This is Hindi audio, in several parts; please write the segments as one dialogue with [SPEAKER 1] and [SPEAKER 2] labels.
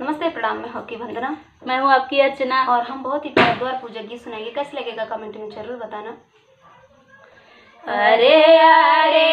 [SPEAKER 1] नमस्ते, प्रणाम, मैं हॉकी वंदना।
[SPEAKER 2] मैं हूँ आपकी अर्चना
[SPEAKER 1] और हम बहुत ही प्यार पूजा गीत सुनाएँगे। कैसे लगेगा कमेंट में ज़रूर बताना।
[SPEAKER 2] अरे अरे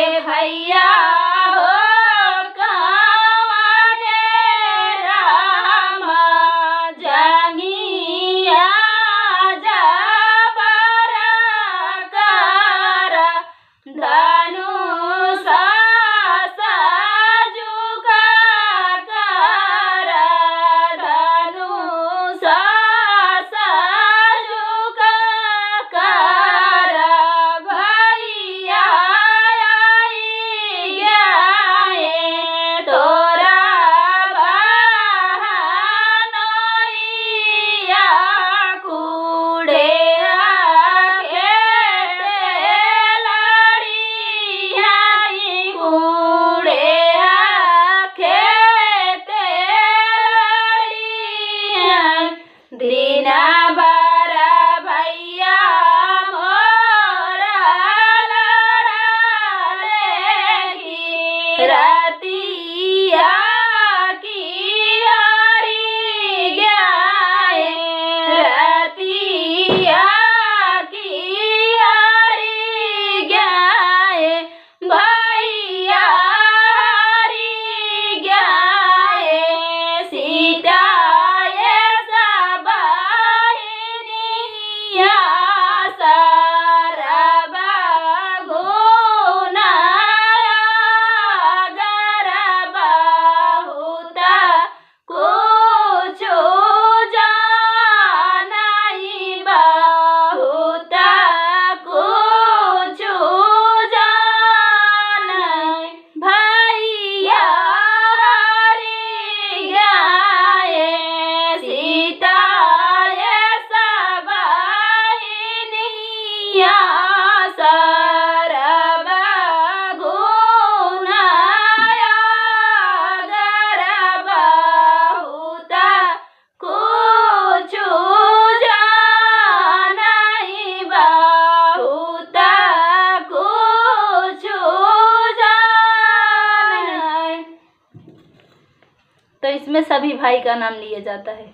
[SPEAKER 2] तो इसमें सभी भाई का नाम लिया जाता है।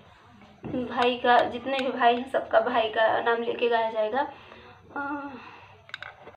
[SPEAKER 1] भाई का, जितने भी भाई हैं, सबका भाई का नाम लेके गाया जाएगा।